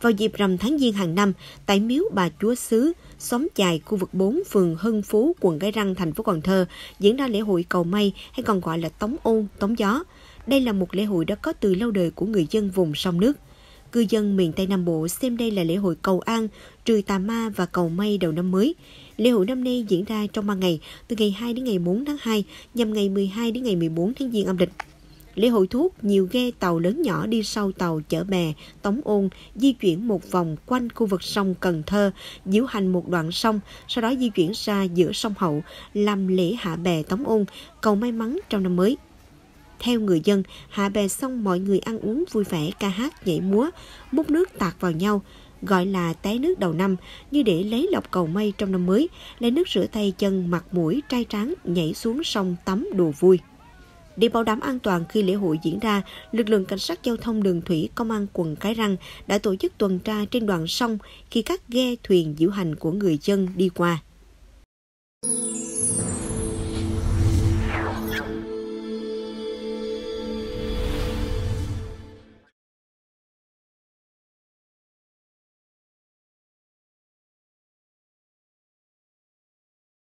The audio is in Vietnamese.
Vào dịp rằm tháng Giêng hàng năm, tại miếu bà Chúa Xứ, xóm chài khu vực 4 phường Hưng Phú, quận Cái Răng, thành phố Cần Thơ diễn ra lễ hội cầu may hay còn gọi là tống ôn, tống gió. Đây là một lễ hội đã có từ lâu đời của người dân vùng sông nước. Cư dân miền Tây Nam Bộ xem đây là lễ hội cầu an, trừ tà ma và cầu may đầu năm mới. Lễ hội năm nay diễn ra trong 3 ngày, từ ngày 2 đến ngày 4 tháng 2, nhằm ngày 12 đến ngày 14 tháng Giêng âm lịch. Lễ hội thuốc nhiều ghe tàu lớn nhỏ đi sau tàu chở bè, tống ôn, di chuyển một vòng quanh khu vực sông Cần Thơ, diễu hành một đoạn sông, sau đó di chuyển ra giữa sông Hậu, làm lễ hạ bè tống ôn, cầu may mắn trong năm mới. Theo người dân, hạ bè xong mọi người ăn uống vui vẻ, ca hát, nhảy múa, múc nước tạt vào nhau, gọi là té nước đầu năm, như để lấy lọc cầu may trong năm mới, lấy nước rửa tay chân, mặt mũi, trai tráng, nhảy xuống sông tắm đùa vui. Để bảo đảm an toàn khi lễ hội diễn ra, lực lượng cảnh sát giao thông đường thủy công an quận Cái Răng đã tổ chức tuần tra trên đoạn sông khi các ghe thuyền diễu hành của người dân đi qua.